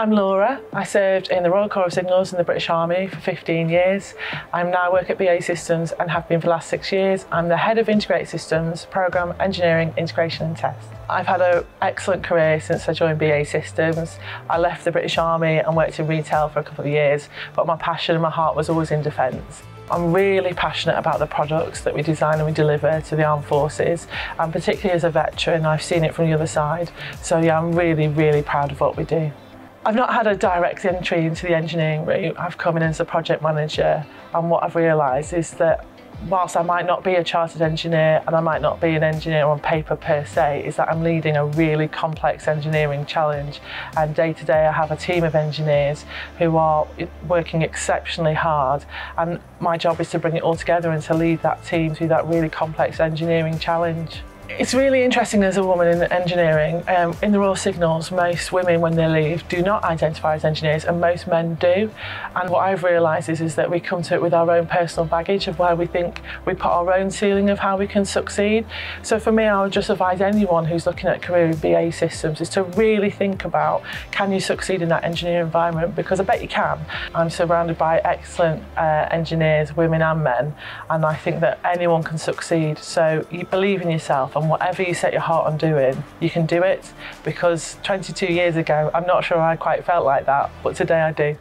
I'm Laura. I served in the Royal Corps of Signals in the British Army for 15 years. I now work at BAE Systems and have been for the last six years. I'm the head of Integrated Systems, Programme Engineering, Integration and Test. I've had an excellent career since I joined BAE Systems. I left the British Army and worked in retail for a couple of years, but my passion and my heart was always in defence. I'm really passionate about the products that we design and we deliver to the armed forces and particularly as a veteran I've seen it from the other side so yeah I'm really really proud of what we do. I've not had a direct entry into the engineering route. I've come in as a project manager and what I've realised is that whilst I might not be a chartered engineer and I might not be an engineer on paper per se, is that I'm leading a really complex engineering challenge. And day to day, I have a team of engineers who are working exceptionally hard. And my job is to bring it all together and to lead that team through that really complex engineering challenge. It's really interesting as a woman in engineering. Um, in the Royal Signals, most women, when they leave, do not identify as engineers, and most men do. And what I've realised is, is that we come to it with our own personal baggage of where we think we put our own ceiling of how we can succeed. So for me, I would just advise anyone who's looking at career in BAE Systems is to really think about can you succeed in that engineering environment? Because I bet you can. I'm surrounded by excellent uh, engineers, women and men, and I think that anyone can succeed. So you believe in yourself and whatever you set your heart on doing, you can do it because 22 years ago, I'm not sure I quite felt like that, but today I do.